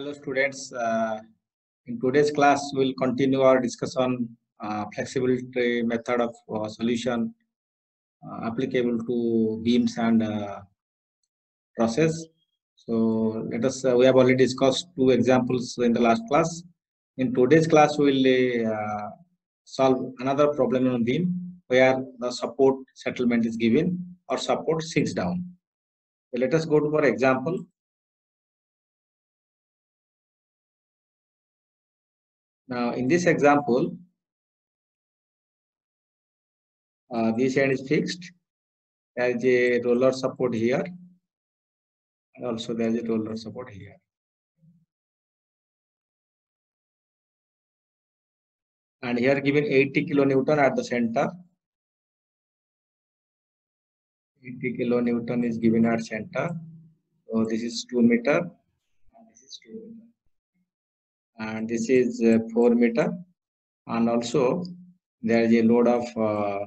Hello students, uh, in today's class we'll continue our discussion uh, flexibility method of uh, solution uh, applicable to beams and uh, trusses. So let us, uh, we have already discussed two examples in the last class. In today's class we'll uh, solve another problem on beam where the support settlement is given or support sits down. So let us go to our example. Now, in this example, uh, this end is fixed. There is a roller support here. And also there is a roller support here. And here given 80 kilonewton at the center. 80 kilonewton is given at center. So this is 2 meter. And this is 2 meter and this is uh, 4 meter and also there is a load of uh,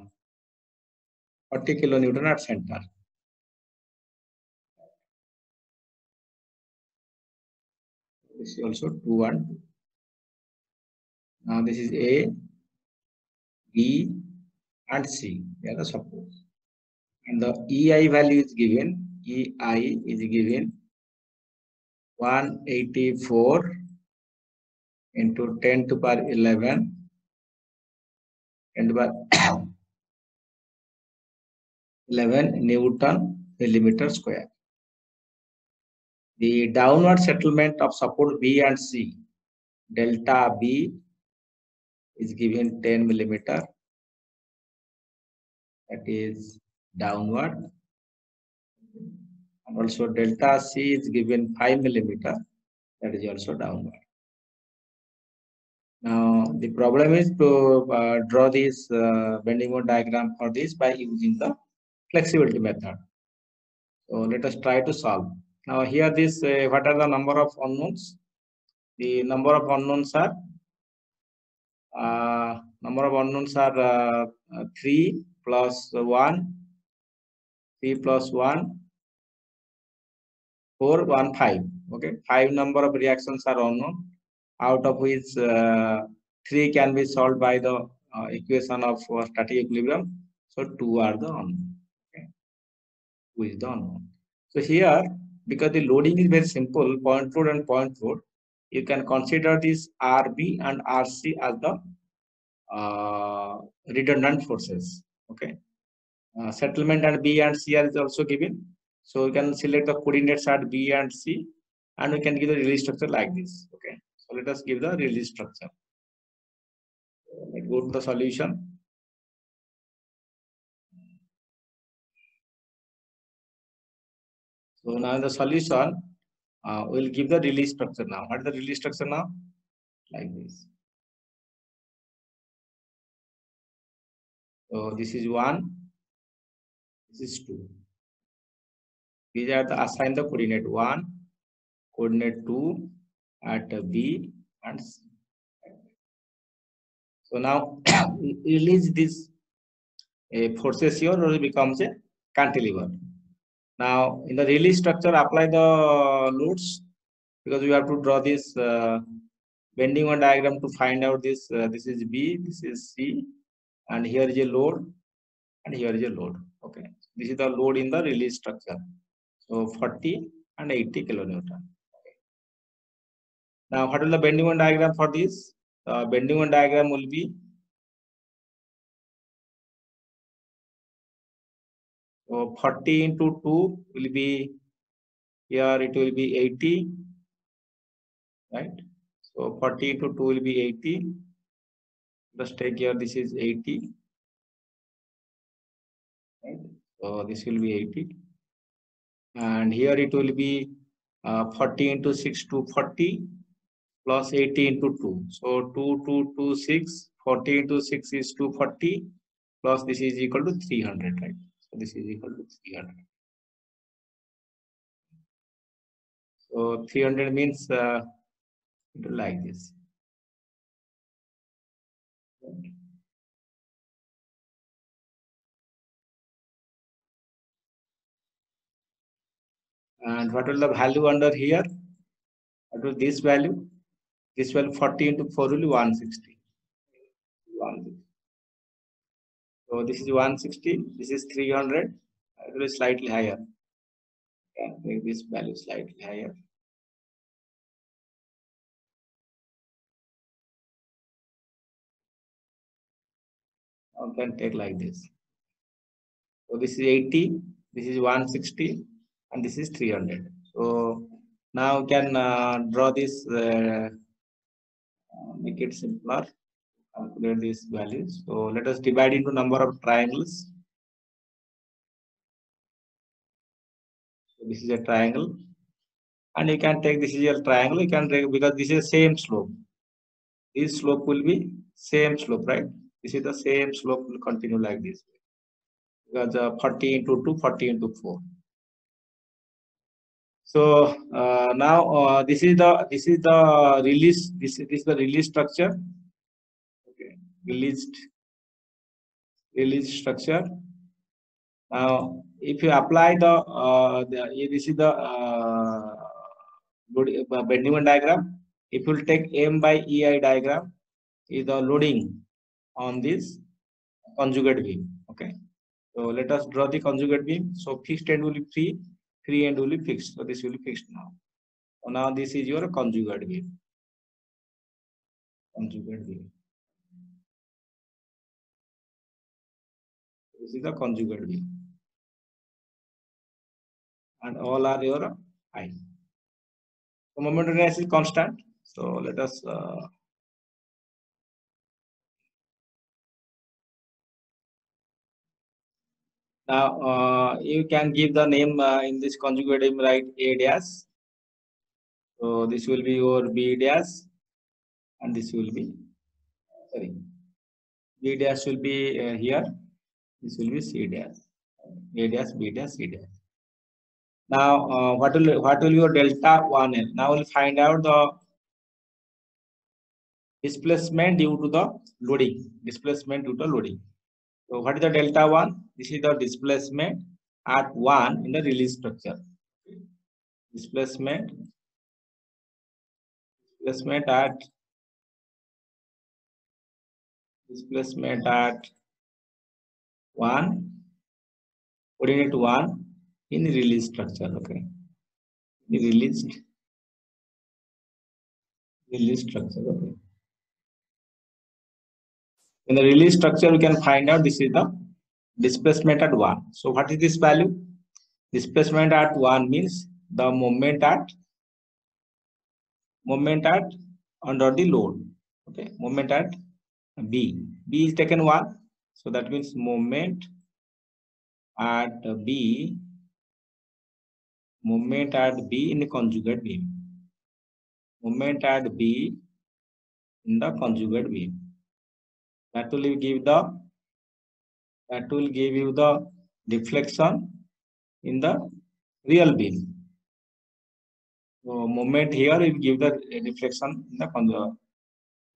40 kilonewton at center. This is also 2 and 2. Now this is A, B and C. They are the support. And the EI value is given. EI is given 184 into 10 to power 11 and by 11 Newton millimeter square. The downward settlement of support B and C, delta B is given 10 millimeter. That is downward. Also delta C is given 5 millimeter. That is also downward. Now, the problem is to uh, draw this uh, bending moment diagram for this by using the flexibility method. So, let us try to solve. Now, here this, uh, what are the number of unknowns? The number of unknowns are, uh, number of unknowns are uh, 3 plus 1, 3 plus 1, 4, 1, 5. Okay, 5 number of reactions are unknown out of which uh, three can be solved by the uh, equation of uh, static equilibrium. So two are the unknown. Okay. Two is the unknown. So here, because the loading is very simple, point load and point load, you can consider this RB and RC as the uh, redundant forces. Okay. Uh, settlement and B and C is also given. So you can select the coordinates at B and C and we can give the release structure like this. Okay. Let us give the release structure. Let's go to the solution. So now the solution, uh, we'll give the release structure now. What is the release structure now? Like this. So this is one, this is two. These are the assign the coordinate one, coordinate two, at B and C. So now release this a forces here or it becomes a cantilever. Now in the release structure apply the loads because we have to draw this uh, bending one diagram to find out this uh, this is B, this is C and here is a load and here is a load. Okay, this is the load in the release structure. So 40 and 80 kilonewton. Now, what is the bending moment diagram for this? The bending moment diagram will be so 40 into 2 will be here it will be 80 right? So 40 into 2 will be 80 just take here this is 80 right? So this will be 80 and here it will be uh, 40 into 6 to 40 plus 80 into 2. So 2, 2, 2, 6, 40 into 6 is 240 plus this is equal to 300, right? So this is equal to 300. So 300 means uh, like this. And what will the value under here? what was this value? This value 40 into 4 will be 160. 160. So this is 160, this is 300, it will be slightly higher. Can make this value slightly higher. I can take like this. So this is 80, this is 160, and this is 300. So now can uh, draw this, uh, uh, make it simpler, calculate these values. So let us divide into number of triangles. So this is a triangle. And you can take this is a triangle, you can take because this is same slope. This slope will be same slope, right? This is the same slope will continue like this. Because uh, 40 into 2, 40 into 4. So uh, now uh, this is the this is the release this, this is the release structure. Okay, released release structure. Now if you apply the, uh, the this is the uh, Bending diagram. If you take M by EI diagram, is the loading on this conjugate beam. Okay, so let us draw the conjugate beam. So fixed end will be free free end will be fixed. So this will be fixed now. So now this is your conjugate beam. Conjugate beam. This is the conjugate beam. And all are your I. So moment of inertia is constant. So let us uh, Now uh, you can give the name uh, in this conjugate right A dash. So this will be your B dash and this will be sorry B dash will be uh, here. This will be C dash. A dash, B dash, C dash. Now uh, what will what will your delta one L? Now we'll find out the displacement due to the loading. Displacement due to loading. So what is the delta 1? This is the displacement at 1 in the release structure. Displacement, displacement at displacement at 1, coordinate 1 in release structure. Okay. The released release structure. Okay. In the release structure, we can find out this is the displacement at 1. So what is this value? Displacement at 1 means the moment at moment at under the load. Okay, moment at B. B is taken 1. So that means moment at B moment at B in the conjugate beam. Moment at B in the conjugate beam that will give the that will give you the deflection in the real beam so moment here will give the deflection in the conjugate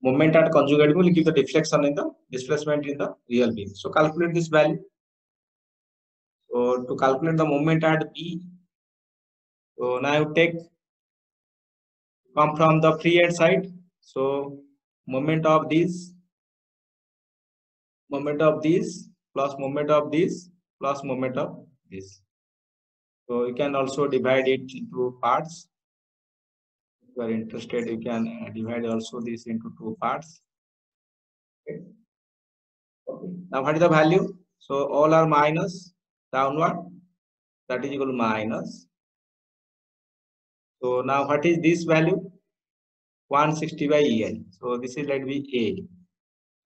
moment at conjugate will give the deflection in the displacement in the real beam so calculate this value so to calculate the moment at b so now you take come from the free end side so moment of this moment of this plus moment of this plus moment of this. So you can also divide it into parts. If you are interested, you can uh, divide also this into two parts. Okay. Now what is the value? So all are minus downward. That is equal to minus. So now what is this value? 160 by EI. So this is let be A.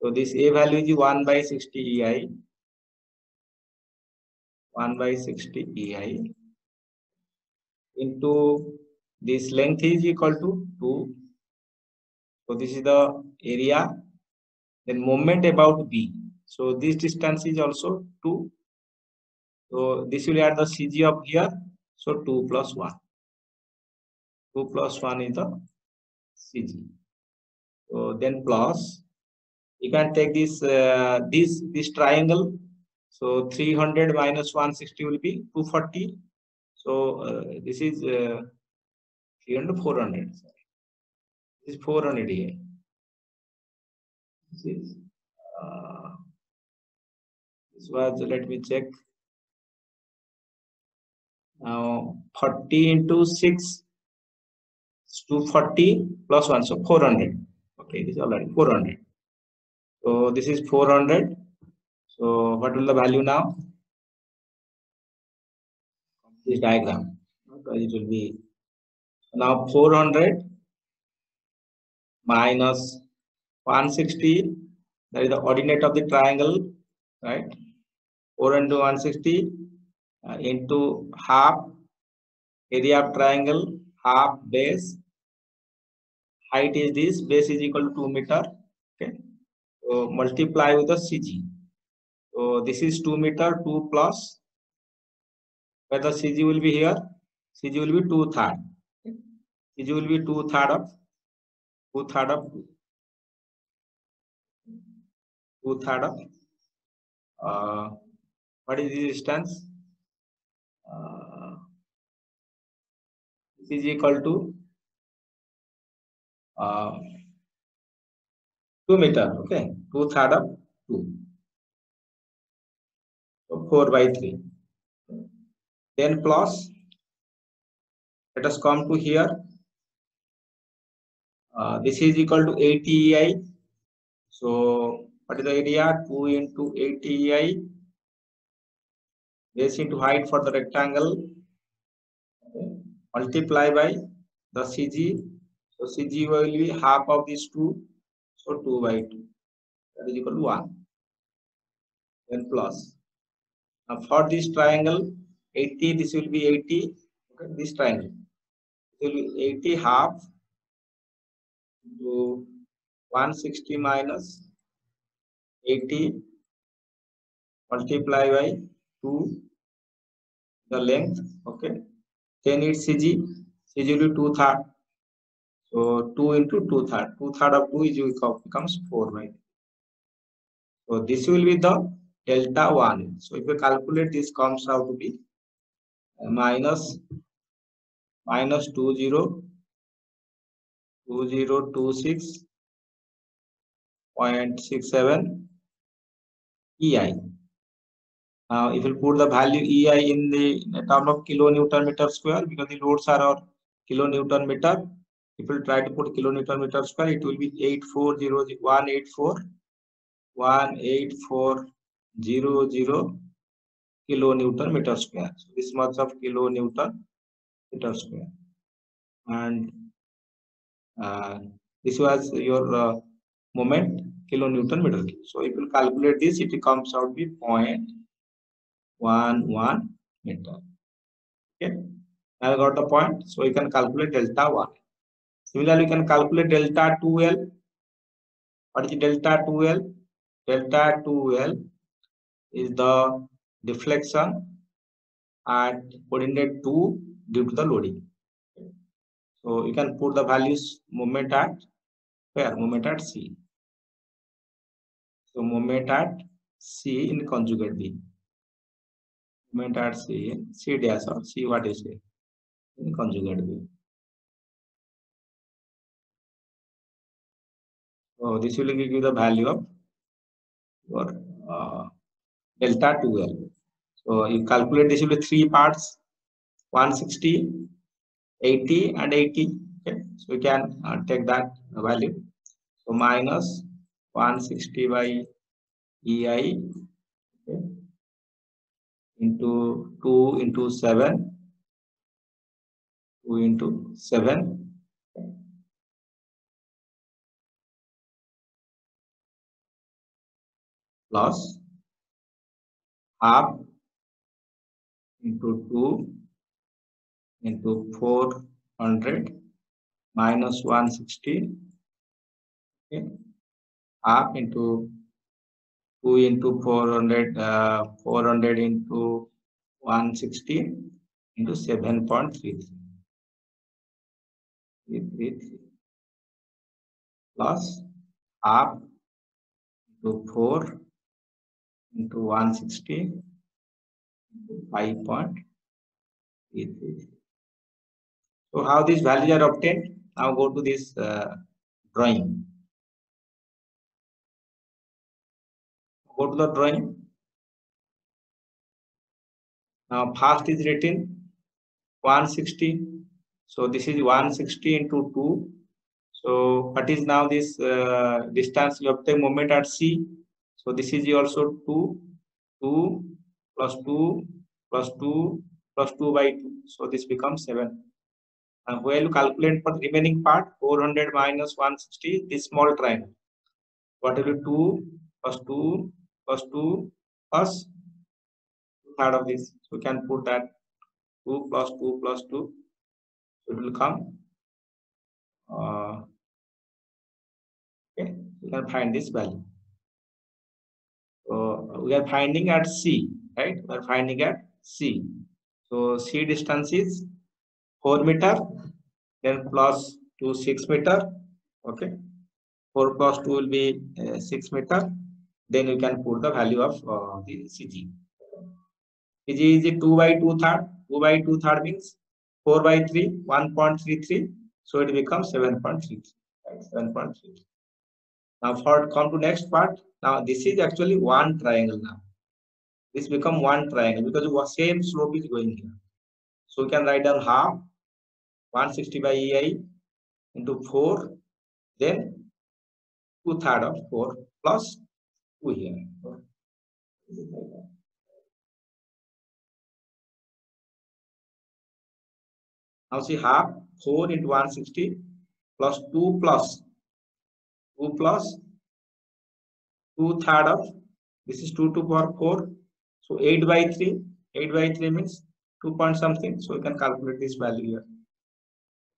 So this A value is 1 by 60 EI. 1 by 60 EI into this length is equal to 2. So this is the area. Then moment about B. So this distance is also 2. So this will add the CG of here. So 2 plus 1. 2 plus 1 is the CG. So then plus you can take this uh, this this triangle so 300 minus 160 will be 240 so uh, this is uh, 300 400 sorry. This is 400 here. This is uh, this was let me check. Now 40 into 6 is 240 plus 1, so 400. Okay, this is already 400. So this is 400. So what will the value now? This diagram. Okay, it will be now 400 minus 160 that is the ordinate of the triangle right 4 into 160 uh, into half area of triangle half base height is this base is equal to 2 meter multiply with the cg so this is 2 meter 2 plus. Where the cg will be here? Cg will be 2 third. Cg will be 2 third of 2 third of 2 2 third of uh, what is the distance? Uh, this is equal to uh, 2 meter okay 2 third of 2 so 4 by 3 then plus let us come to here. Uh, this is equal to 80 ei so what is the area 2 into 80 ei base into height for the rectangle. Okay. multiply by the cg so cg will be half of these two. So 2 by 2 that is equal to 1 then plus. Now for this triangle 80 this will be 80 okay this triangle. It will be 80 half to 160 minus 80 multiply by 2 the length okay. Then it's cg cg will be 2 third. So 2 into 2 third. 2 third of 2 is becomes 4 by so this will be the delta 1 so if you calculate this comes out to be minus minus 20 2026.67 EI. Now, if you put the value EI in the term of kilonewton meter square, because the loads are our kilonewton meter, if you try to put kilonewton meter square, it will be 18400 kilo newton metre square this much of kilo newton metre square and this was your moment kilo newton metre so if you calculate this it comes out B point one one metre okay I got the point so you can calculate delta one similarly, you can calculate delta 2l what is delta 2l Delta 2L is the deflection at coordinate 2 due to the loading. So you can put the values moment at where? Moment at C. So moment at C in conjugate B. Moment at C, C dash or C what is it? In conjugate B. So this will give you the value of your uh, delta 2L. So you calculate this will be three parts 160, 80 and 80. Okay, so you can uh, take that value. So minus 160 by EI okay, into 2 into 7, 2 into 7. Plus half into 2 into 400 minus 160 okay? Half into 2 into 400 uh, 400 into 160 into 7.33 plus half into 4 into 160 into 5.33 so how these values are obtained? Now go to this uh, drawing. Go to the drawing. Now first is written 160. So this is 160 into 2. So what is now this uh, distance? You the moment at C. So this is also 2, 2 plus 2 plus 2 plus 2 by 2. So this becomes 7. And where you calculate for the remaining part, 400 minus 160, this small triangle. What will be 2 plus 2 plus 2 plus third of this. So we can put that 2 plus 2 plus 2. It will come. Uh, okay, you can find this value. So we are finding at C, right? We are finding at C. So C distance is 4 meter, then plus 2 6 meter. Okay, 4 plus 2 will be uh, 6 meter. Then you can put the value of uh, the CG. CG is 2 by 2 third. 2 by 2 third means 4 by 3, 1.33. So it becomes 7.33. Right? 7.33. Now for come to next part. Now this is actually one triangle now. This become one triangle because the same slope is going here. So we can write down half 160 by EI into 4, then 2 third of 4 plus 2 here. Now see half 4 into 160 plus 2 plus 2 plus 2 third of this is 2 to power 4. So 8 by 3. 8 by 3 means 2 point something. So we can calculate this value here.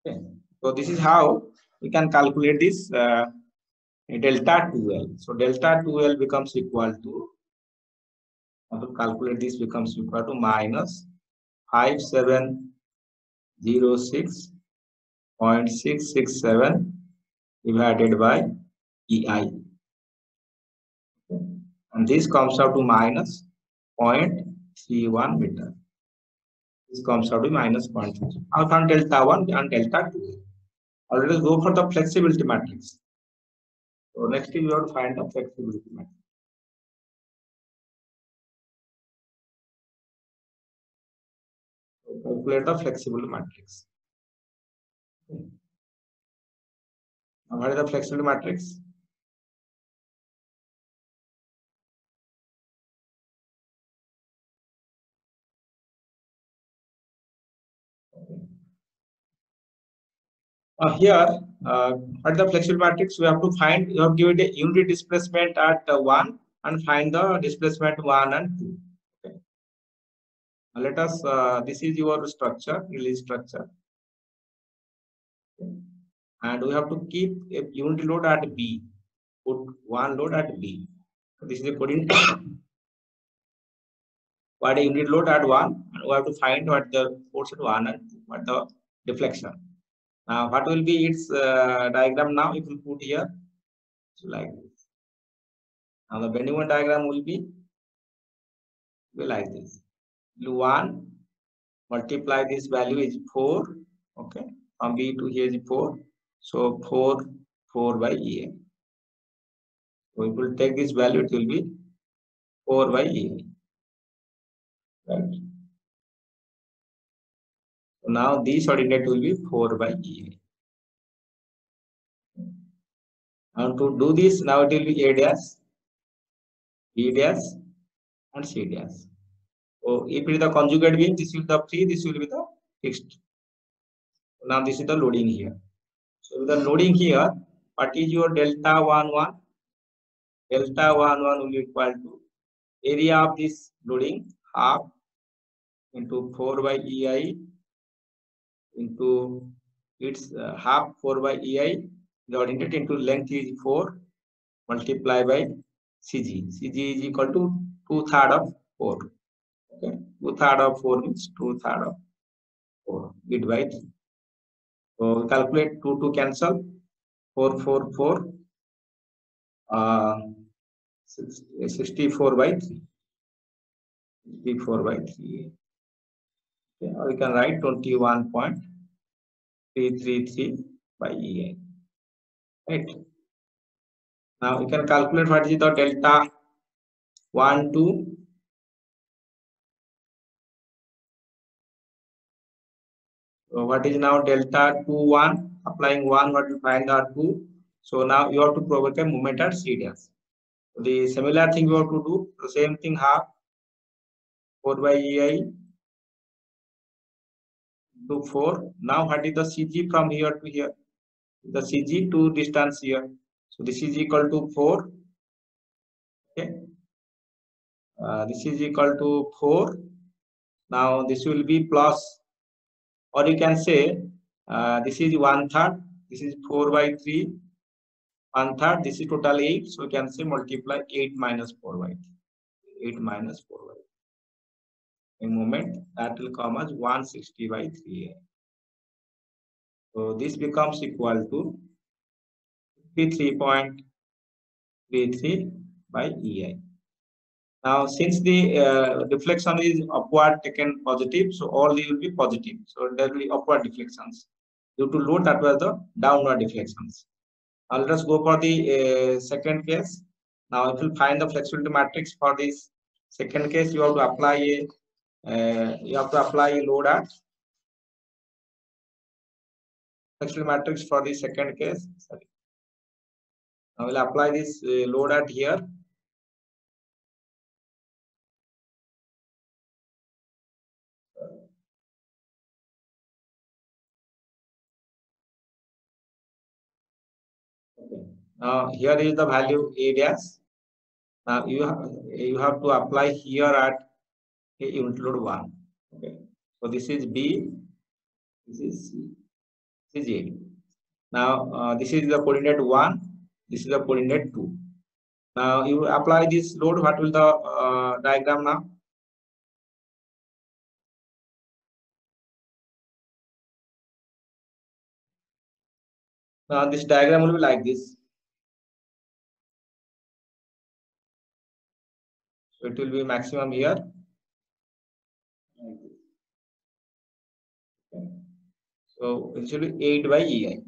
Okay. So this is how we can calculate this uh, delta 2L. So delta 2L becomes equal to to calculate this becomes equal to minus 5706.667 divided by EI. And this comes out to minus 0.31 meter. This comes out to minus 0.3. Now from delta 1 and delta 2. Now let us go for the flexibility matrix. So next we have to find the flexibility matrix. Calculate the flexible matrix. Now what is the flexibility matrix? Uh, here, uh, at the flexible matrix, we have to find, you have given the unit displacement at uh, 1 and find the displacement 1 and 2. Okay. Let us, uh, this is your structure, release structure. Okay. And we have to keep a unit load at B, put one load at B. This is according to what a unit load at 1, and we have to find what the force at 1 and 2, what the deflection. Now, what will be its uh, diagram now? It will put here so like this. Now, the bending moment diagram will be, be like this. 1 multiply this value is 4. Okay, from B to here is 4. So, 4, 4 by EA. So, we will take this value, it will be 4 by EA. Right. Now this ordinate will be 4 by EA. And to do this, now it will be A dash, B dash, and C dash. So if it is the conjugate beam, this will be the free, this will be the fixed. Now this is the loading here. So the loading here, what is your delta 1 1? Delta 1 1 will be equal to area of this loading half into 4 by EI into its uh, half 4 by EI ordinate into length is 4 multiplied by CG. CG is equal to 2 third of 4. Okay, 2 third of 4 means 2 third of 4 bit by 3. So calculate 2 to cancel 4 4 4 uh, 64 by 3. 64 by 3. Okay, or you can write 21.333 by EA. right now you can calculate what is the delta 1 2 so what is now delta 2 1 applying 1 what you find are 2 so now you have to provoke a movement at c dash the similar thing you have to do the same thing half 4 by ei to 4 now what is the cg from here to here? The cg to distance here. So this is equal to 4 okay. Uh, this is equal to 4 now this will be plus or you can say uh, this is one third. This is 4 by 3 one third this is total 8 so you can say multiply 8 minus 4 by 3 8 minus 4 by 3 in moment that will come as 160 by 3a. so this becomes equal to 53.33 by ei now, since the uh, deflection is upward taken positive, so all these will be positive. So there will be upward deflections. Due to load, that was the downward deflections. Now let us go for the uh, second case. Now if you find the flexibility matrix for this second case, you have to apply a uh, you have to apply load at flexibility matrix for the second case. Sorry. I will apply this uh, load at here Now here is the value A dash. Now you have you have to apply here at a unit load one. Okay. So this is B. This is C. This is A. Now uh, this is the coordinate one. This is the coordinate two. Now you apply this load. What will the uh, diagram now? Now this diagram will be like this. So it will be maximum here. So it will be 8 by EI.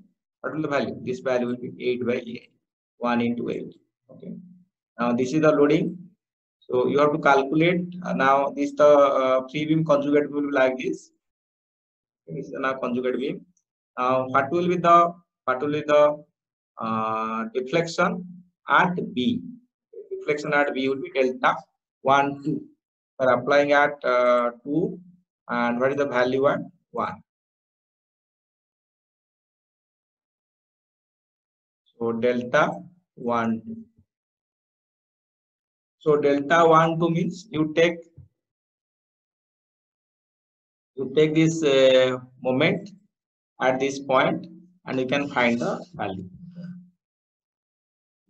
What will the value? This value will be 8 by EI. 1 into 8. Okay. Now this is the loading. So you have to calculate. Uh, now this the uh, free beam conjugate will be like this. This is now conjugate beam. Now what will be the what will be the uh, deflection at B? Deflection at B will be delta 1, 2. We are applying at uh, 2 and what is the value at 1. So delta 1, 2. So delta 1, 2 means you take you take this uh, moment at this point and you can find the value.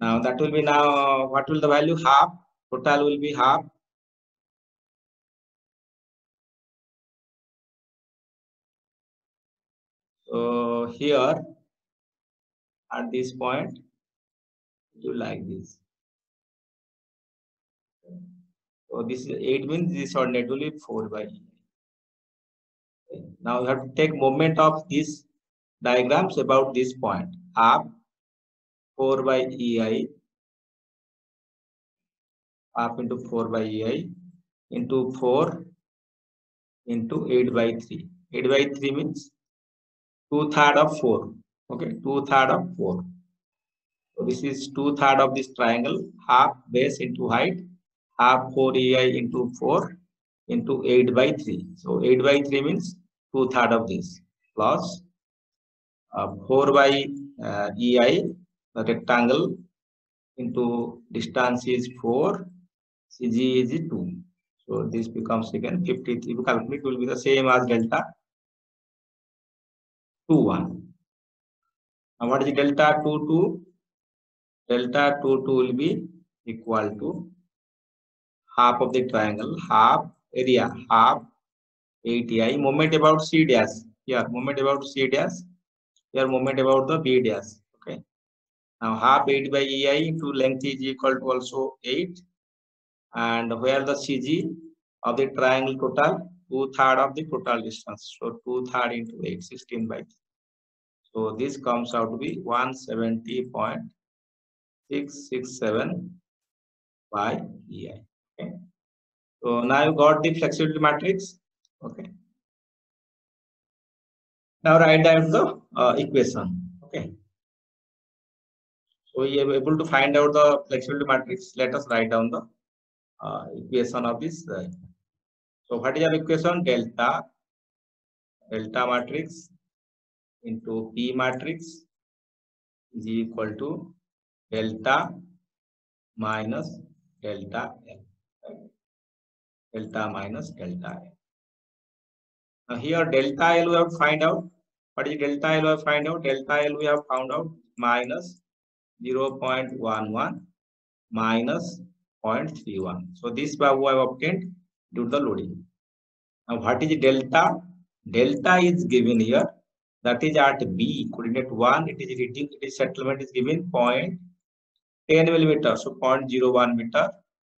Now that will be now what will the value half total will be half so here at this point do like this so this is 8 means this net will be 4 by e. now you have to take moment of these diagrams about this point half 4 by ei half into 4 by ei into 4 into 8 by 3. 8 by 3 means 2 third of 4. Okay, two third of 4. So this is two third of this triangle, half base into height, half 4 ei into 4 into 8 by 3. So 8 by 3 means two third of this plus uh, 4 by uh, ei, the rectangle into distance is 4 Cg is 2. So this becomes again 53. If calculate, will be the same as delta 2 1. Now what is delta 2 2? Delta 2 2 will be equal to half of the triangle, half area, half 80i. Moment about C dash. Here, moment about C dash. Here, moment about the B dash. Okay. Now half 8 by EI into length is equal to also 8 and where the CG of the triangle total two third of the total distance. So two third into 8, 16 by 3. So this comes out to be 170.667 by EI. Okay. So now you got the flexibility matrix. Okay. Now write down the uh, equation. Okay. So we are able to find out the flexibility matrix. Let us write down the uh, equation of this. Uh, so what is our equation? Delta delta matrix into P matrix is equal to delta minus delta L. Delta minus delta L. Now here delta L we have find out. What is delta L we have find out? Delta L we have found out minus 0.11 minus 0.31. So this value I have obtained due to the loading. Now what is delta? Delta is given here. That is at B coordinate 1. It is reading, it is settlement is given 0.10 millimeter. So 0.01 meter.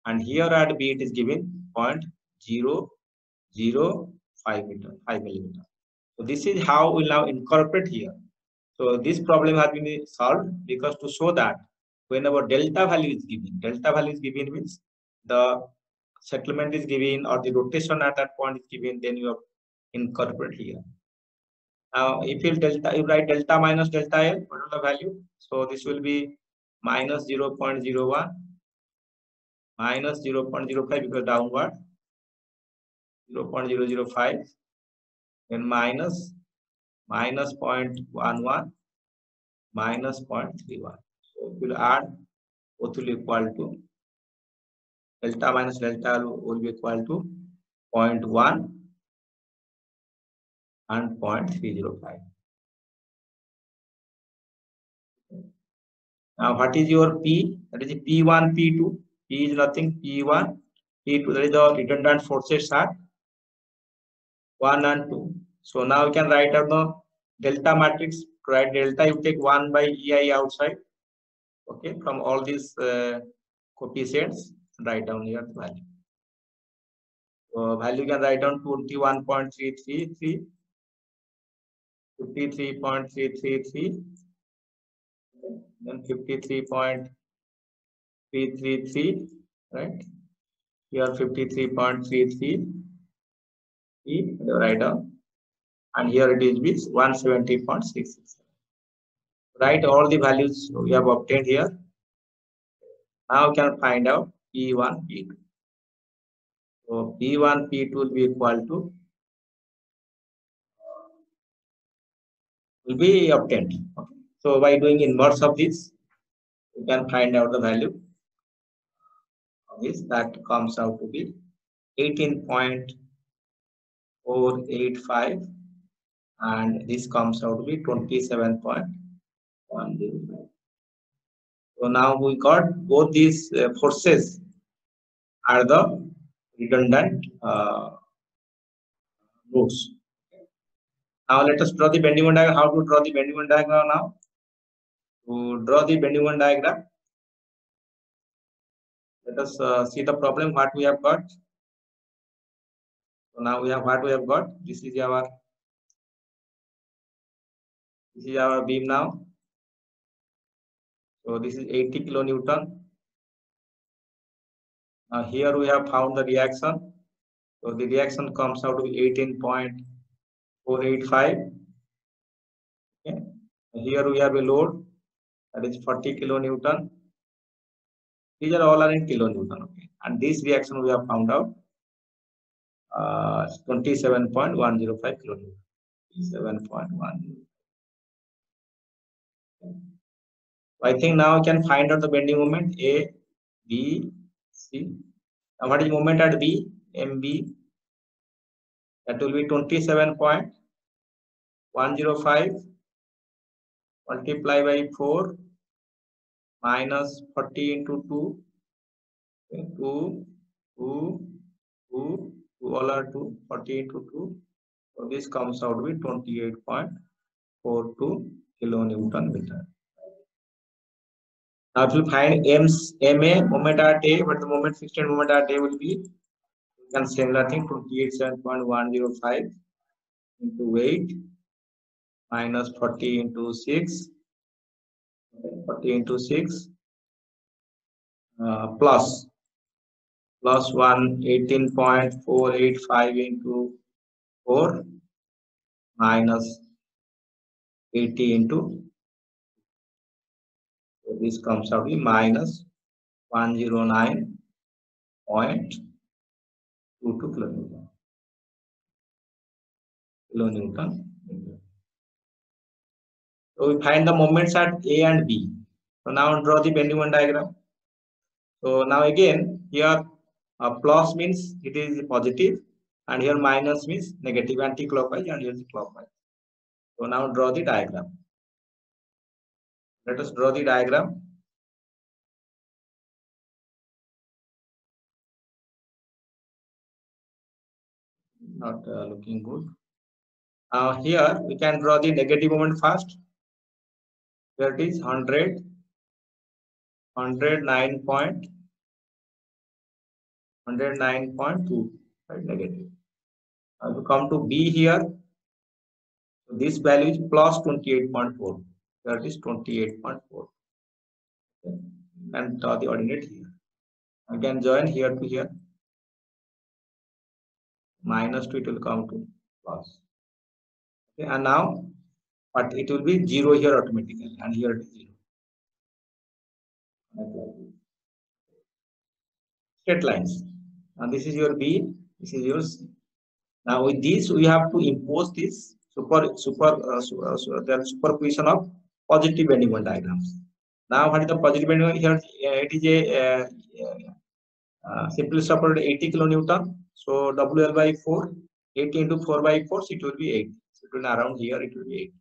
And here at B it is given 0.005 meter, 5 millimeter. So this is how we now incorporate here. So this problem has been solved because to show that whenever delta value is given, delta value is given means the settlement is given or the rotation at that point is given, then you have incorporate here. Now, if you delta, you write delta minus delta L, what is the value? So this will be minus 0 0.01, minus 0 0.05 because downward, 0 0.005, then minus minus 0.11 minus 0.31. So it will add both will equal to delta minus delta will be equal to 0.1 and 0.305. Now, what is your P? That is P1, P2. P is nothing. P1, P2. That is the redundant forces are 1 and 2. So now we can write out the delta matrix. Write delta, you take 1 by EI outside. Okay, from all these uh, coefficients, write down the value. So value you can write down 21.333 53.333 then 53.333 right? Here 53.33 write down and here it is with 170.66 write all the values we have obtained here. Now we can find out p1 p2 so p1 p2 will be equal to will be obtained. Okay. So by doing inverse of this, you can find out the value of this that comes out to be 18.485 and this comes out to be 27.105. So now we got both these uh, forces are the redundant uh, now let us draw the bending moment diagram. How to draw the bending moment diagram now? To draw the bending moment diagram, let us uh, see the problem what we have got. So now we have what we have got. This is our this is our beam now. So this is 80 kilonewton. Now here we have found the reaction. So the reaction comes out to be 18 point 485 okay here we have a load that is 40 kilonewton these are all are in kilonewton okay and this reaction we have found out uh 27.105 kilonewton 7.1 I think now we can find out the bending moment A, B, C. Now what is moment at B? MB that will be 27.105 multiply by 4 minus 40 into 2 okay, 2 2 2 2 all are 2 40 into 2 so this comes out be 28.42 kilonewton meter now if you find m's ma moment at a but the moment fixed moment at a will be can similar thing 287.105 into 8 minus 40 into 6 40 into 6 uh, plus plus 1 18.485 into 4 minus 80 into so this comes out to be minus 109.22 kilonewton kilonewton so we find the moments at a and b so now draw the bending moment diagram so now again here uh, plus means it is positive and here minus means negative anti-clockwise and here is clockwise so now draw the diagram let us draw the diagram not uh, looking good. Uh, here we can draw the negative moment first. Here it is 100 109 point. 109.2 right negative. Now you come to b here this value is plus 28.4 that is 28.4 okay. and draw the ordinate here. Again join here to here minus 2 it will come to plus okay and now but it will be zero here automatically and here it is zero straight lines and this is your b this is yours now with this we have to impose this super super uh, uh, so the superposition of positive bending moment diagrams now what is the positive moment here uh, it is a uh, uh, simply supported 80 kilonewton so wl by 4 80 into 4 by 4 so it will be 8 so it will around here it will be 8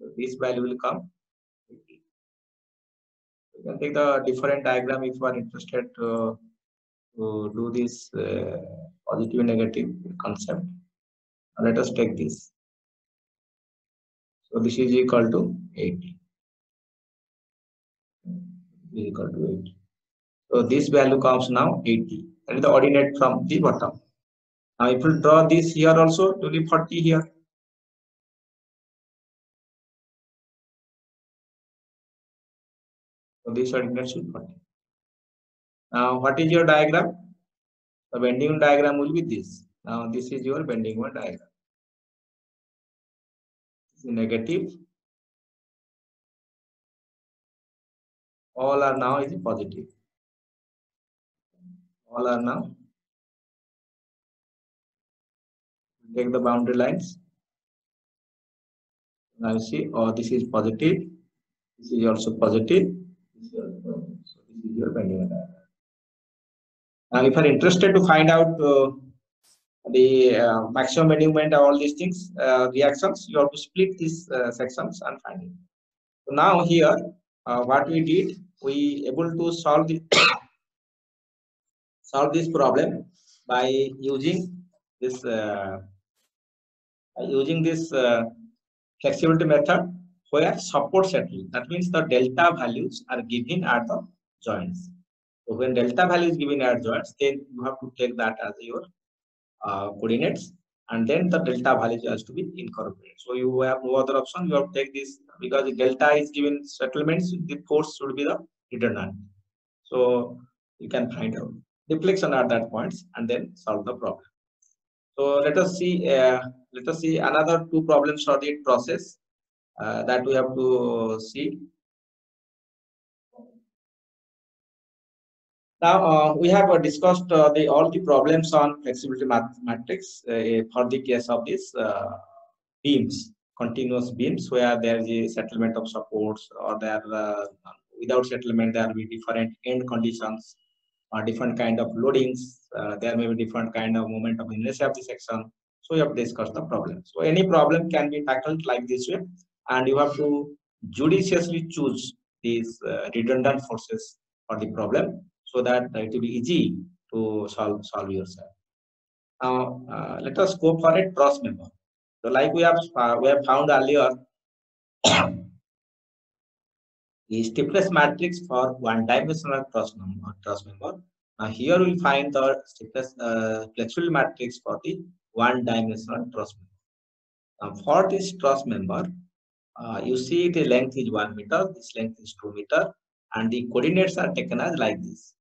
so this value will come. You can take the different diagram if you are interested to, to do this uh, positive negative concept. Now let us take this. So this is equal to 80 is equal to 8. so this value comes now 80 that is the ordinate from the bottom now if you draw this here also it will be 40 here So this ordinate should 40. Now what is your diagram? The bending diagram will be this. Now this is your bending one diagram. Negative. All are now is positive. All are now. Take the boundary lines. Now you see, oh, this is positive. This is also positive so this is your bending diagram. Now, if you are interested to find out uh, the uh, maximum moment, all these things, uh, reactions, you have to split these uh, sections and find it. So now here, uh, what we did, we able to solve the solve this problem by using this uh, using this flexibility method where support settle. That means the delta values are given at the joints. So when delta value is given at joints, then you have to take that as your uh, coordinates and then the delta value has to be incorporated. So you have no other option. You have to take this because the delta is given settlements, the force should be the redundant. So you can find out deflection at that points and then solve the problem. So let us see. Uh, let us see another two problems for the process uh, that we have to see. Now uh, we have uh, discussed uh, the all the problems on flexibility mat matrix uh, for the case of these beams, continuous beams where there is a settlement of supports or there without settlement there will be different end conditions or different kind of loadings. there may be different kind of moment of inertia of the section. So you have discussed the problem. So any problem can be tackled like this way and you have to judiciously choose these uh, redundant forces for the problem so that it will be easy to solve solve yourself. Now uh, let us go for a truss member. So like we have uh, we have found earlier, the stiffness matrix for one-dimensional truss member. Truss member. Now here we find the stiffness uh, flexibility matrix for the one-dimensional truss member. Now for this truss member, uh, you see the length is 1 meter, this length is 2 meter, and the coordinates are taken as like this.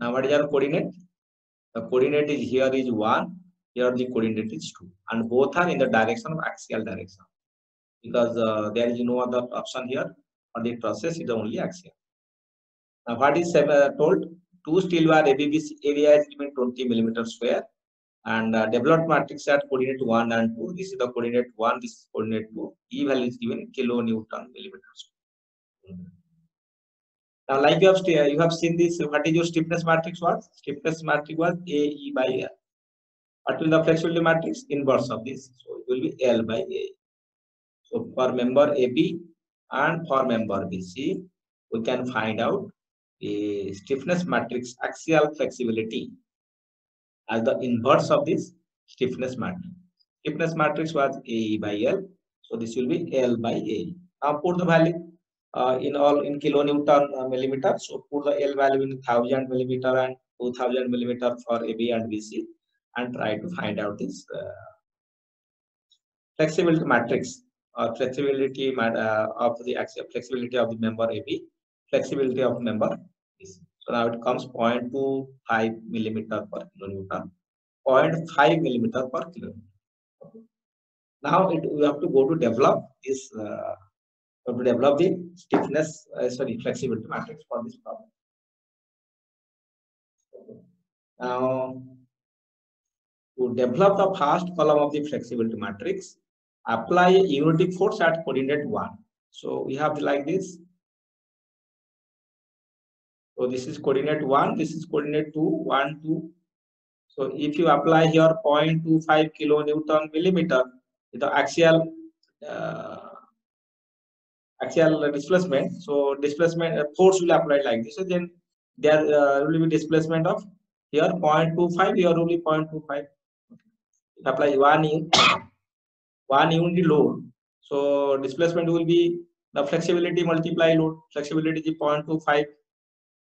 Now what is our coordinate? The coordinate is here is 1, here the coordinate is 2, and both are in the direction of axial direction. Because uh, there is no other option here, the process is only axial. Now what is uh, told? Two steel wire ABBC area is given 20 millimeter square and uh, developed matrix at coordinate 1 and 2 this is the coordinate 1 this is coordinate 2 e value is given kilonewton millimeters now like you have you have seen this what is your stiffness matrix was? Stiffness matrix was a e by l. What will the flexibility matrix? Inverse of this. So it will be l by a so for member ab and for member bc we can find out the stiffness matrix axial flexibility as the inverse of this stiffness matrix. Stiffness matrix was A by L. So this will be L by A. Now put the value uh, in all in kilonewton uh, millimeter. So put the L value in 1000 millimeter and 2000 millimeter for AB and BC and try to find out this uh, flexibility matrix or flexibility uh, of the flexibility of the member AB, flexibility of member BC. So now it comes 0.25 millimeter per kilonewton, 0.5 millimeter per. Okay. Now it, we have to go to develop this, uh, to develop the stiffness, uh, sorry, flexibility matrix for this problem. Now, to develop the first column of the flexibility matrix, apply a unity force at coordinate 1. So we have like this so this is coordinate 1, this is coordinate 2, 1, 2. So if you apply here 0.25 kilonewton millimeter, the axial uh, axial displacement. So displacement uh, force will apply like this. So then there uh, will be displacement of here 0.25, here only 0.25. Apply one one unit load. So displacement will be the flexibility multiply load. Flexibility is 0.25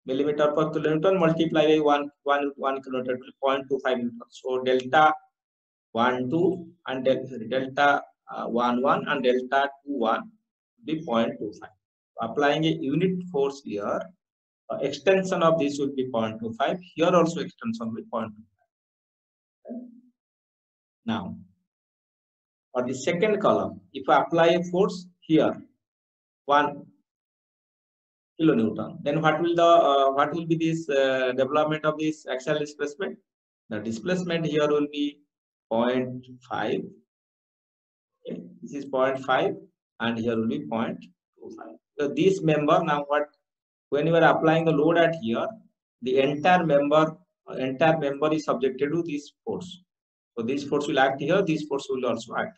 millimeter per kilonewton multiply by 1 1 1 kilometer 0.25 meter so delta 1 2 and delta uh, 1 1 and delta 2 1 be 0.25 applying a unit force here uh, extension of this will be 0.25 here also extension will be 0.25 now for the second column if i apply a force here 1 kilonewton. Then what will the uh, what will be this uh, development of this axial displacement? The displacement here will be 0.5. Okay. This is 0.5 and here will be 0.25. So this member now what when you are applying the load at here, the entire member entire member is subjected to this force. So this force will act here, this force will also act.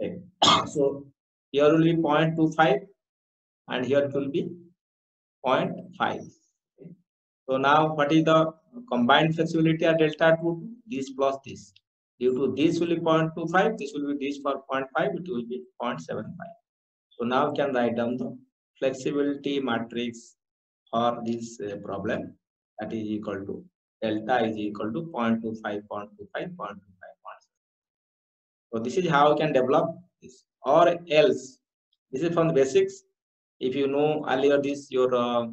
Okay. so here will be 0.25 and here it will be 0.5. So now what is the combined flexibility at delta 2? This plus this. Due to this will be 0.25, this will be this for 0.5, it will be 0.75. So now we can write down the flexibility matrix for this uh, problem that is equal to delta is equal to 0.25, 0.25, 0.25, So this is how you can develop this. Or else this is from the basics. If you know earlier this your uh,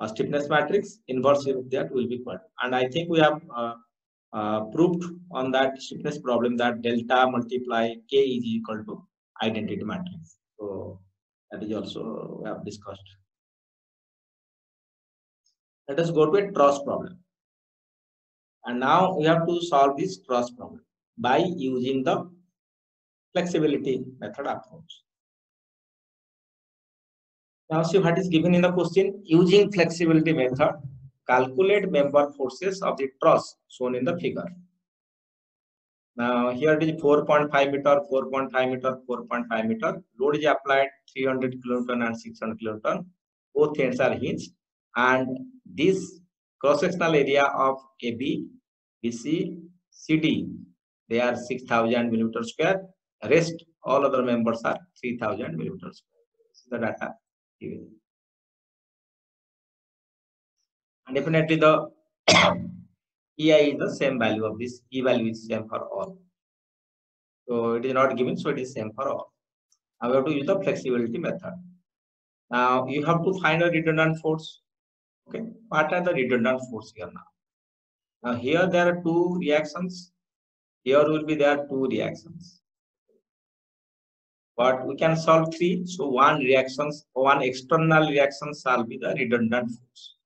uh, stiffness matrix inverse of that will be what and i think we have uh, uh, proved on that stiffness problem that delta multiply k is equal to identity matrix. So that is also we have discussed. Let us go to a truss problem. And now we have to solve this truss problem by using the flexibility method approach now see what is given in the question. Using flexibility method, calculate member forces of the truss shown in the figure. Now here it is 4.5 meter, 4.5 meter, 4.5 meter. Load is applied 300 kilonewton and 600 kilonewton. Both ends are hinged and this cross-sectional area of AB, BC, CD, they are 6000 millimeter square. Rest all other members are 3000 millimeter square. This is the data and definitely the EI is the same value of this, E value is same for all. So it is not given, so it is same for all. Now we have to use the flexibility method. Now you have to find a redundant force. Okay, what are the redundant force here now? Now here there are two reactions. Here will be there two reactions. But we can solve three. So one reactions, one external reaction shall be the redundant force.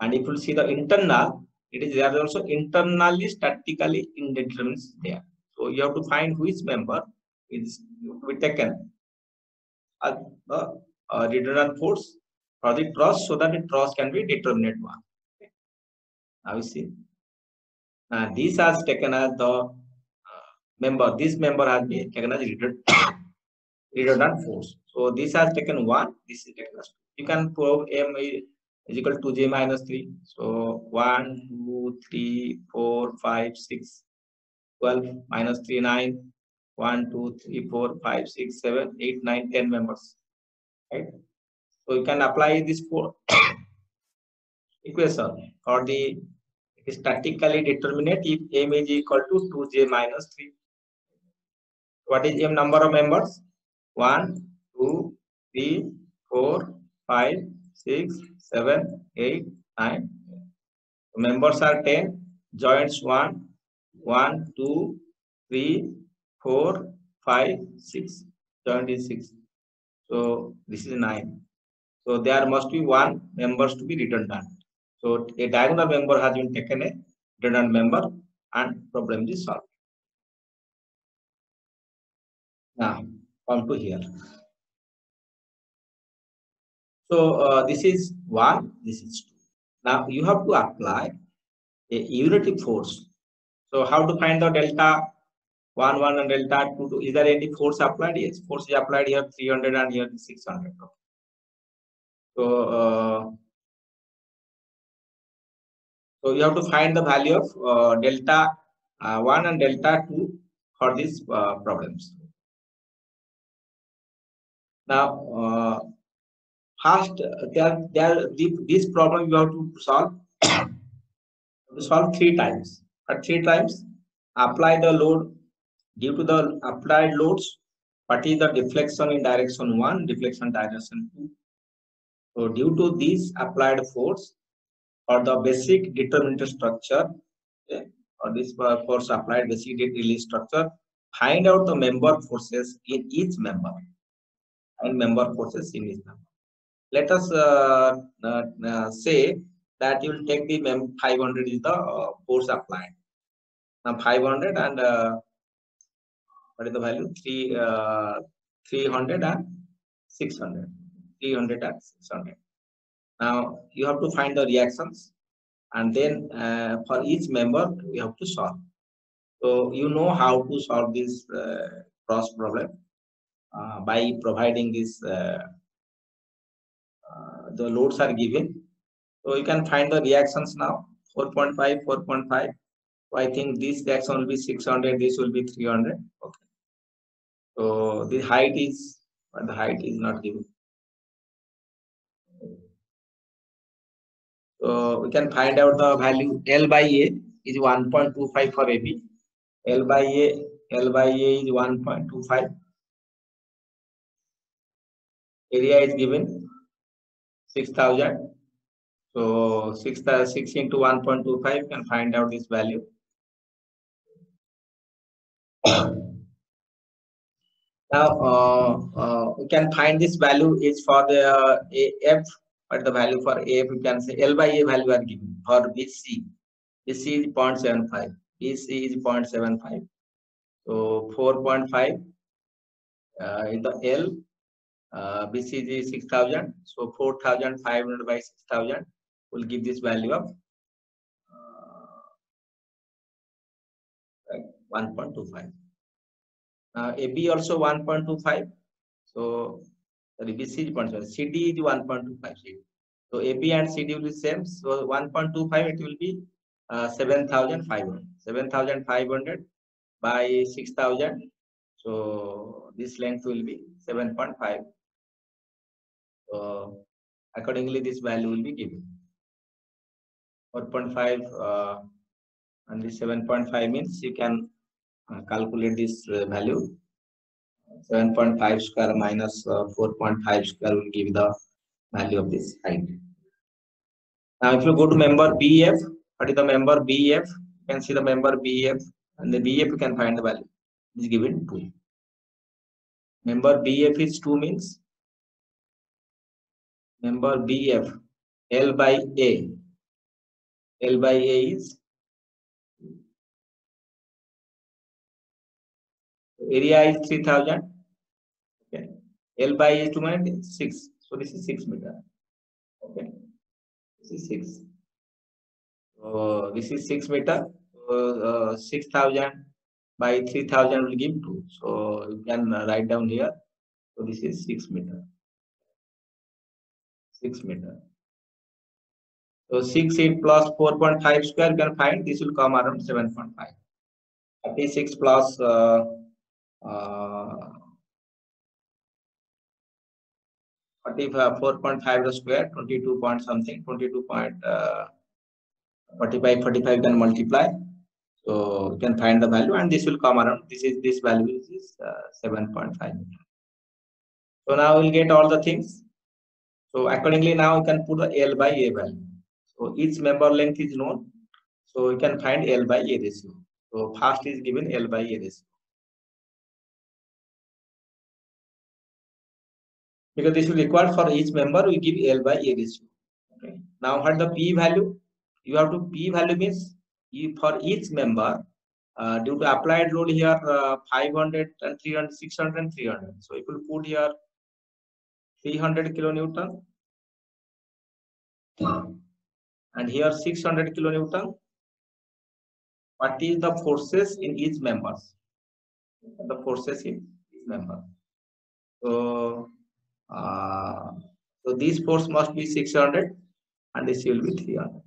And if you see the internal, it is there also internally statically indeterminate there. So you have to find which member is to be taken as the uh, redundant force for the truss so that the truss can be determinate one. Okay. Now you see. Uh, this has taken as the member. This member has been taken as redundant, force. So this has taken one. This is taken as two. You can prove M is equal to j minus 3. So 1, 2, 3, 4, 5, 6, 12 minus 3, 9, 1, 2, 3, 4, 5, 6, 7, 8, 9, 10 members. Right? So you can apply this equation for the statically determinate if m is equal to 2j minus 3. What is m number of members? 1, 2, 3, 4, 5, 6, 7, 8, 9. Members are 10, joints 1, 1, 2, 3, 4, 5, 6. Joint is 6. So this is 9. So there must be one members to be redundant. So a diagonal member has been taken a redundant member and problem is solved. Now come to here. So uh, this is one, this is two. Now you have to apply a unity force. So how to find the delta 1, 1 and delta 2, 2. Is there any force applied? Yes, force is applied here 300 and here 600. So, uh, so you have to find the value of uh, delta uh, 1 and delta 2 for these uh, problems. Now, uh, first, there, there, this problem you have to solve. solve three times. At three times, apply the load due to the applied loads. What is the deflection in direction one, deflection direction two? So due to this applied force or the basic determinant structure, okay, or this force applied basic release structure, find out the member forces in each member and member forces in member. Let us uh, uh, uh, say that you will take the mem 500 is the uh, force applied. Now 500 and uh, what is the value? 3, uh, 300 and 600. 300 and 600. Now you have to find the reactions and then for each member we have to solve. So you know how to solve this truss problem by providing this uh, uh, the loads are given. So you can find the reactions now 4.5, 4.5. So I think this reaction will be 600, this will be 300. Okay. So the height is, but the height is not given. So we can find out the value L by A is 1.25 for AB. L by A, L by A is 1.25. Area is given 6000. So 6, 6 into 1.25 can find out this value. now uh, uh, we can find this value is for the uh, AF but the value for af you can say L by A value are given for BC. BC is 0.75, BC is 0.75. So 4.5 uh, the L, uh, BC 6000. So 4500 by 6000 will give this value of uh, 1.25. Uh, AB also 1.25. So sorry, BC is 0.7, CD is 1.25 CD. So AB and CD will be same. So 1.25 it will be uh, 7,500. 7,500 by 6,000. So this length will be 7.5. So accordingly this value will be given. 4.5 uh, and the 7.5 means you can uh, calculate this uh, value. 7.5 square minus uh, 4.5 square will give the value of this height. Now, if you go to member BF, what is the member BF? You can see the member BF, and the BF you can find the value. It is given 2. Member BF is 2 means member BF L by A. L by A is area is 3000 okay. L by A is 2 minus 6 so this is 6 meter. Okay. This is 6 so this is 6 meter. So uh, 6000 by 3000 will give 2 so you can write down here. So this is 6 meter 6 meter so 6 8 plus 4.5 square you can find this will come around 7.5 36 plus uh, uh, 4.5 the square 22 point something 22 point uh, 45 45 can multiply. So you can find the value and this will come around this is this value is uh, 7.5 meter. So now we'll get all the things so accordingly now you can put the l by a value so each member length is known so you can find l by a ratio so first is given l by a ratio because this will require for each member we give L by A ratio. Okay. Now what the P value? You have to P value means for each member uh, due to applied load here uh, 500 and 300, 600 and 300. So if you put here 300 kilonewton and here 600 kilonewton. What is the forces in each members? The forces in each member. So uh, so this force must be 600 and this will be 300.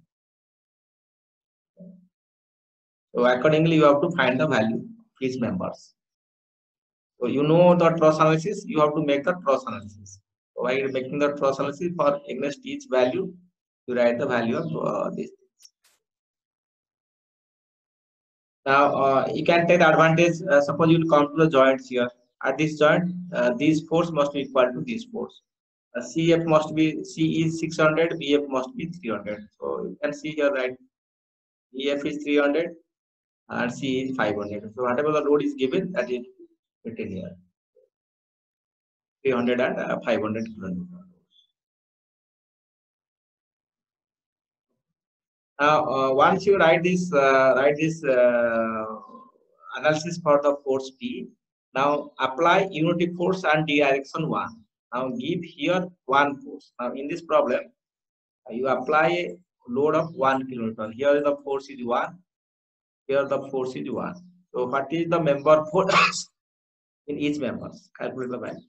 So accordingly, you have to find the value of each members. So you know the truss analysis, you have to make the truss analysis. While making the truss analysis for against each value, you write the value of uh, these things. Now uh, you can take the advantage. Uh, suppose you come to the joints here at this joint, uh, these force must be equal to this force. Uh, CF must be, C is 600, BF must be 300. So you can see here, right? EF is 300 and C is 500. So whatever the load is given, that is written here. 300 and uh, 500 kilonewton. Now, uh, once you write this, uh, write this analysis for the force P, now apply unity force and direction 1. Now give here 1 force. Now in this problem, you apply a load of 1 kilonewton. Here the force is 1. Here the force is 1. So what is the member force in each member? Calculate the value.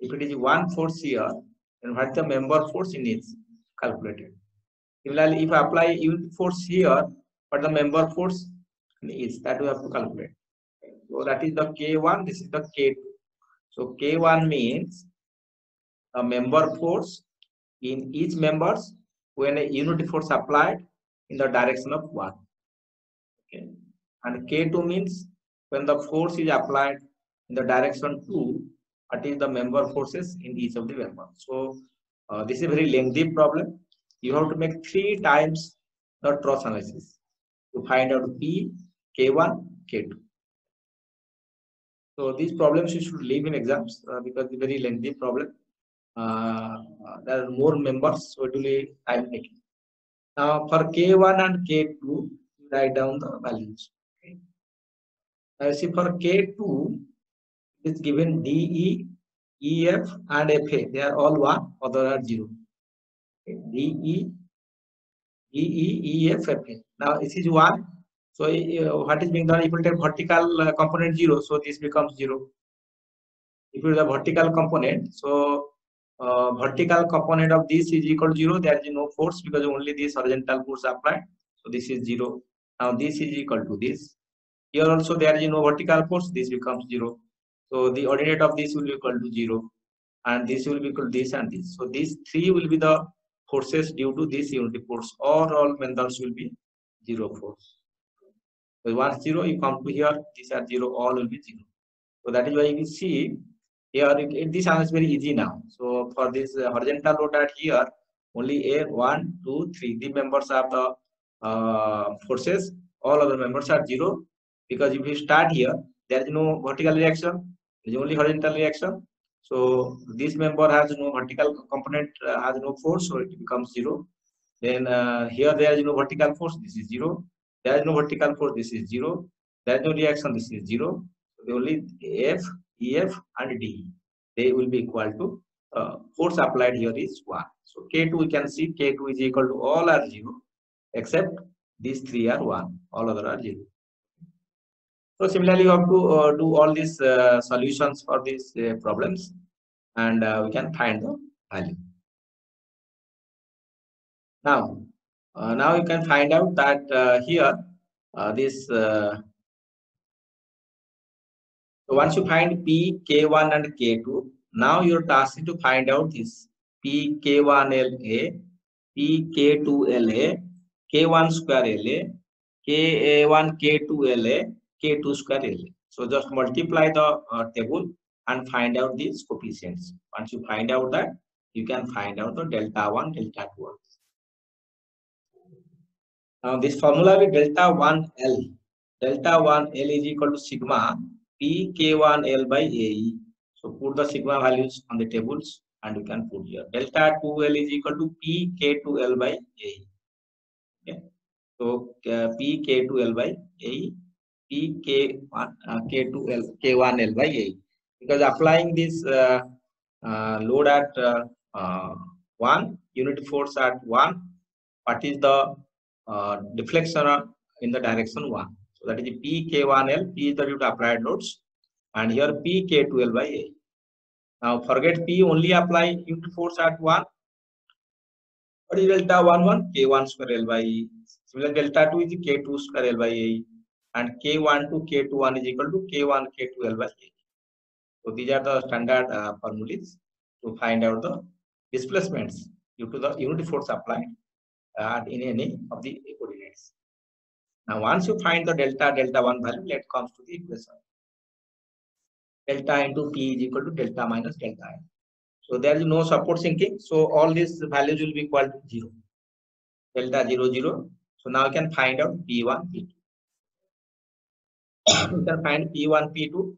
If it is 1 force here, then what is the member force in each? Calculated. Similarly, if I apply unit force here, what the member force is? That we have to calculate. So that is the K1, this is the K2. So K1 means a member force in each members when a unit force applied in the direction of 1. Okay. And K2 means when the force is applied in the direction 2, what is the member forces in each of the members. So uh, this is a very lengthy problem. You have to make three times the truss analysis to find out P, K1, K2. So these problems you should leave in exams uh, because it's very lengthy problem. Uh, there are more members, so it will be time taking. Now for K1 and K2, write down the values. Okay. Now see for K2, it's given DE, EF and FA. They are all one, other are zero. Okay. DE, EE, EF, FA. Now this is one, so uh, what is being done? If you take vertical uh, component zero, so this becomes zero. If you the vertical component, so uh, vertical component of this is equal to zero. There is no force because only this horizontal force applied. So this is zero. Now this is equal to this. Here also there is no vertical force. This becomes zero. So the ordinate of this will be equal to zero, and this will be equal to this and this. So these three will be the forces due to this unity force, or all members will be zero force. So once zero, you come to here, these are zero, all will be zero. So that is why we see here, this is very easy now. So for this uh, horizontal load at here, only A, one, two, three, the members of the uh, forces, all other members are zero. Because if you start here, there is no vertical reaction, is only horizontal reaction. So this member has no vertical component, uh, has no force, so it becomes zero. Then uh, here there is no vertical force, this is zero. There is no vertical force, this is zero. There is no reaction, this is zero. So only F, EF and D, they will be equal to uh, force applied here is 1. So K2 we can see K2 is equal to all are 0 except these three are 1, all other are 0. So similarly, you have to uh, do all these uh, solutions for these uh, problems and we can find the value. Now, now you can find out that here this so once you find P, K1 and K2, now your task is to find out this P, K1LA, P, K2LA, K1 square LA, K1, K2LA, K2 square LA. So just multiply the uh, table and find out these coefficients. Once you find out that, you can find out the delta 1, delta 2. Now this formula will delta 1 L. Delta 1 L is equal to sigma P K1 L by AE. So put the sigma values on the tables and you can put here. Delta 2L is equal to P K2L by AE. Okay. So uh, P K2L by AE P K1 uh, K2L K1L by AE. Because applying this uh, uh load at uh, uh, 1, unit force at 1, what is the deflection in the direction 1. So that is PK1L, P is the due to applied loads, and here PK2L by A. Now forget P, only apply unit force at 1. What is delta 1 1? K1 square L by E. Similar delta 2 is K2 square L by A. And K1 to K21 is equal to K1 K2 L by A. So these are the standard uh, formulas to find out the displacements due to the unit force applied uh, in any of the coordinates. Now, once you find the delta delta 1 value, let comes to the equation. Delta into P is equal to delta minus delta I. So there is no support sinking. So all these values will be equal to 0. Delta 0, 0. So now you can find out P1, P2. You can find P1, P2.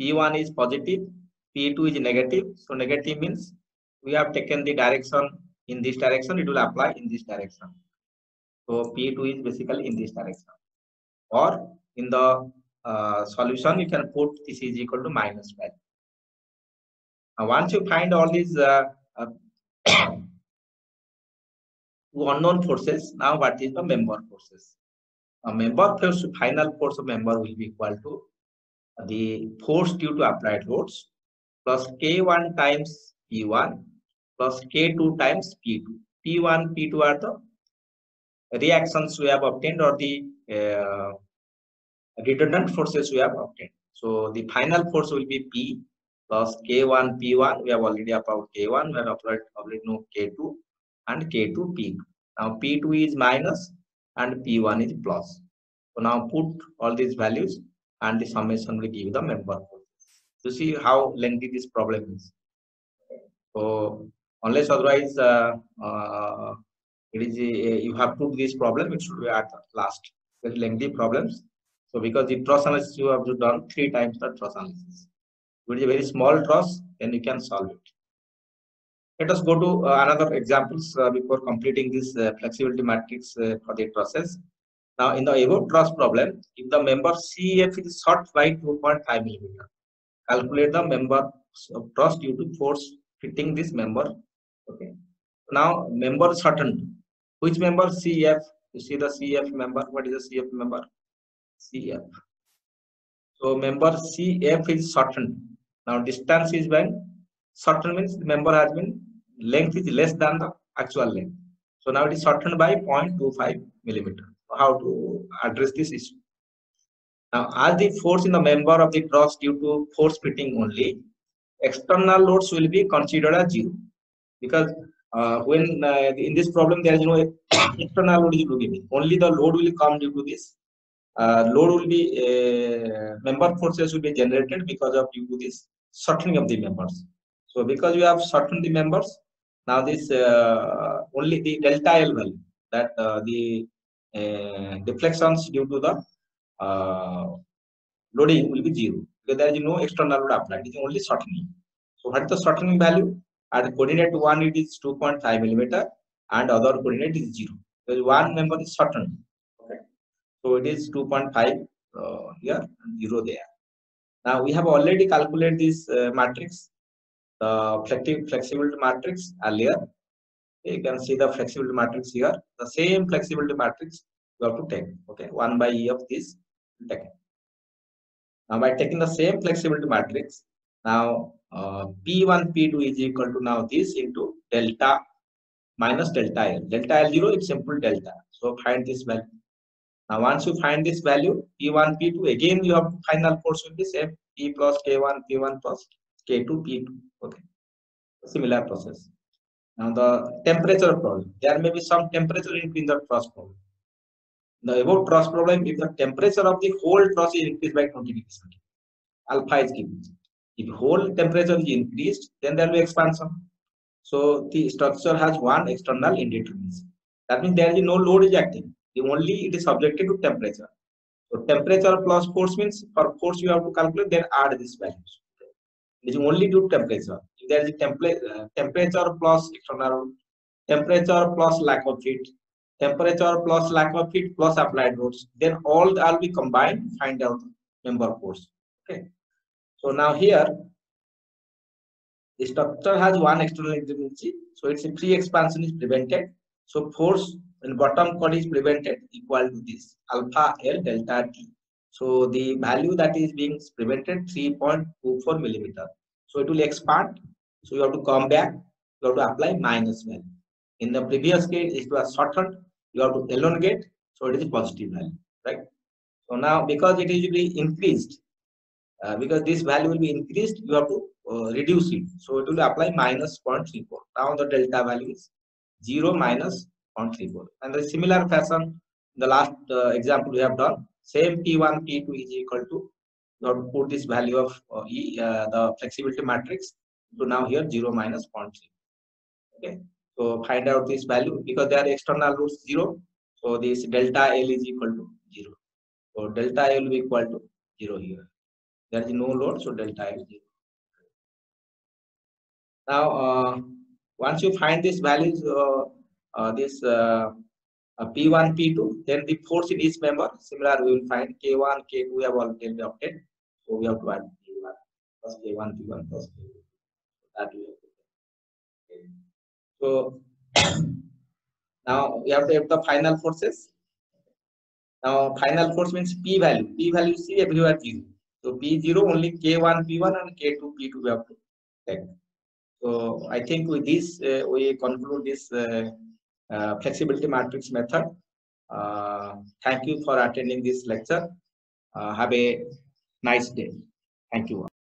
P1 is positive, P2 is negative. So negative means we have taken the direction in this direction, it will apply in this direction. So P2 is basically in this direction. Or in the uh, solution, you can put this is equal to minus value. Now, once you find all these uh, uh, unknown forces, now what is the member forces? A member force, final force of member will be equal to the force due to applied loads plus K1 times P1 plus K2 times P2. P1, P2 are the reactions we have obtained or the uh, redundant forces we have obtained. So the final force will be P plus K1, P1. We have already applied K1, we have applied already know K2 and K2, P2. Now P2 is minus and P1 is plus. So now put all these values and the summation will give the member. You see how lengthy this problem is. So unless otherwise uh, uh, it is a, you have put this problem it should be at last very lengthy problems so because the truss analysis you have to done three times the truss analysis it is a very small truss then you can solve it let us go to uh, another examples uh, before completing this uh, flexibility matrix for the process. now in the above truss problem if the member cf is short by 2.5 millimeter calculate the member of truss due to force fitting this member Okay. Now member shortened. Which member? CF. You see the CF member. What is the CF member? CF. So member CF is shortened. Now distance is when shortened means the member has been length is less than the actual length. So now it is shortened by 0.25 millimeter. How to address this issue? Now, as the force in the member of the truss due to force fitting only, external loads will be considered as zero because uh, when uh, in this problem there is no external load is given only the load will come due to this uh, load will be uh, member forces will be generated because of due to this shortening of the members. So because you have shortened the members, now this uh, only the delta L value that uh, the uh, deflections due to the uh, loading will be zero because there is no external load applied. It is only shortening. So what is the shortening value? At coordinate one it is 2.5 millimeter and other coordinate is zero. Because one member is shortened. Okay. So it is 2.5 uh, here and zero there. Now we have already calculated this uh, matrix, the flexibility matrix earlier. You can see the flexibility matrix here. The same flexibility matrix you have to take. Okay, one by e of this taken. Now by taking the same flexibility matrix, now uh, P1, P2 is equal to now this into delta minus delta L. Delta L 0 is simple delta. So find this value. Now once you find this value, P1, P2, again you have final force will be same P plus K1, P1 plus K2, P2. Okay. Similar process. Now the temperature problem. There may be some temperature increase in the truss problem. The above truss problem, if the temperature of the whole truss is increased by 20 degrees alpha is given. If whole temperature is increased, then there will be expansion. So the structure has one external indeterminacy. That means there is no load is acting. The only it is subjected to temperature. So temperature plus force means for force you have to calculate, then add these values. Is only due to temperature. If there is a template, uh, temperature plus external temperature plus lack of heat, temperature plus lack of heat plus applied loads, then all will be combined, find out member force. Okay. So now here, the structure has one external indeterminacy, so its free expansion is prevented. So force in bottom chord is prevented equal to this alpha L delta T. So the value that is being prevented 3.24 millimeter. So it will expand. So you have to come back. You have to apply minus value. In the previous case, it was shortened. You have to elongate. So it is a positive value, right? So now because it is be increased, uh, because this value will be increased, you have to uh, reduce it. So it will apply minus 0.34. Now the delta value is 0 minus 0.34. And the similar fashion, the last uh, example we have done, same P1, P2 is equal to, to put this value of uh, e, uh, the flexibility matrix. So now here 0 minus 0.3. Okay. So find out this value because they are external roots 0. So this delta L is equal to 0. So delta L will be equal to 0 here there is no load so delta l is 0 now uh, once you find these values uh, uh, this uh, uh, p1 p2 then the force in each member similar we will find k1 k2 we have already obtained so we have to add p1 plus k1 p1 plus k2 that we okay. so now we have to have the final forces. Now final force means p value. P value see everywhere 0 so P0 only K1 P1 and K2 P2 we have to take. So I think with this uh, we conclude this uh, uh, flexibility matrix method. Uh, thank you for attending this lecture. Uh, have a nice day. Thank you.